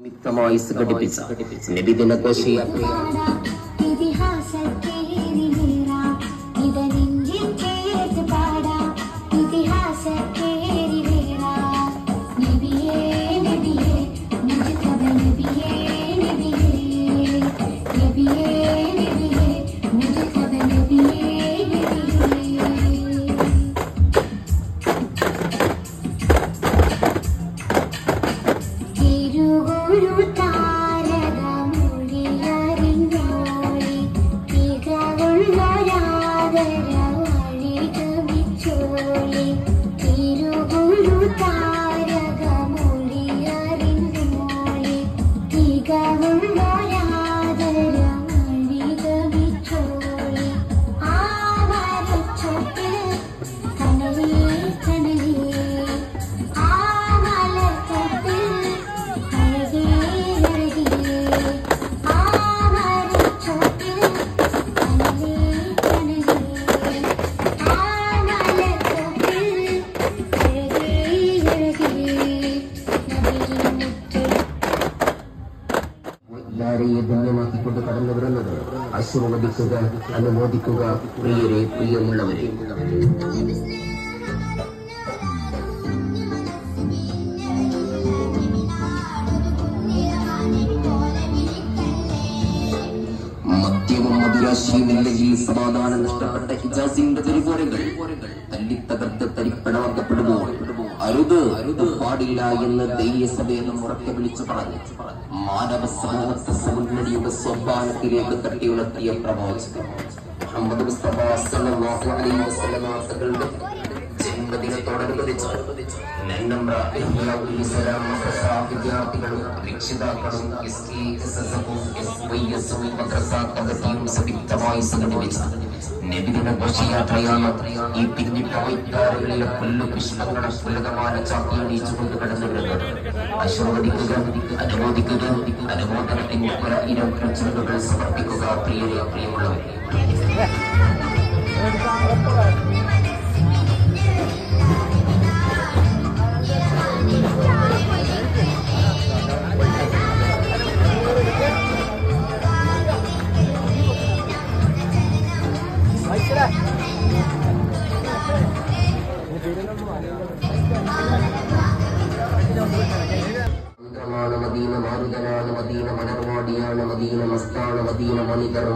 മിത്തമായി സംഘടിപ്പിച്ച നബിദിന ഘോഷയാത്ര ഇതിഹാസത്തേരിലേറാം തികവുള്ളൊരാദരവഴികമിച്ചോളി മോളി താരകമൊഴിയറിഞ്ഞോളി എല്ലാരെയും ധന്യമാക്കിക്കൊണ്ട് കടന്നു വരുന്നത്. ആശീർവദിക്കുക അനുമോദിക്കുക പ്രിയരെ പ്രിയമുള്ളവരെ. സമാധാനം നഷ്ടപ്പെട്ട ഹിജാസിന്റെ തെരുവോരങ്ങൾ. തല്ലിത്തകർത്ത് തരിപ്പണമാക്കപ്പെടുമ്പോൾ അരുത് അരുത്. പാടില്ല എന്ന് ദൈവസഭയെന്ന് ഉറക്കെ വിളിച്ചു പറഞ്ഞു മാനവ സമൂഹത്തെ സമുന്നടിയുടെ സ്വഭാവത്തിലേക്ക് തട്ടിയുണർത്തിയ പ്രവാചകൻ മുഹമ്മദ് മുസ്തഫ സല്ലല്ലാഹു അലൈഹി വസല്ലമ തങ്ങളുടെ ജന്മദിനത്തോടനുബന്ധിച്ച് വിദ്യാർത്ഥികളും അനുമോദിക്കുക സമർപ്പിക്കുക مدین باردان مدین وڑواڑی آن مدن مستان مدین منی در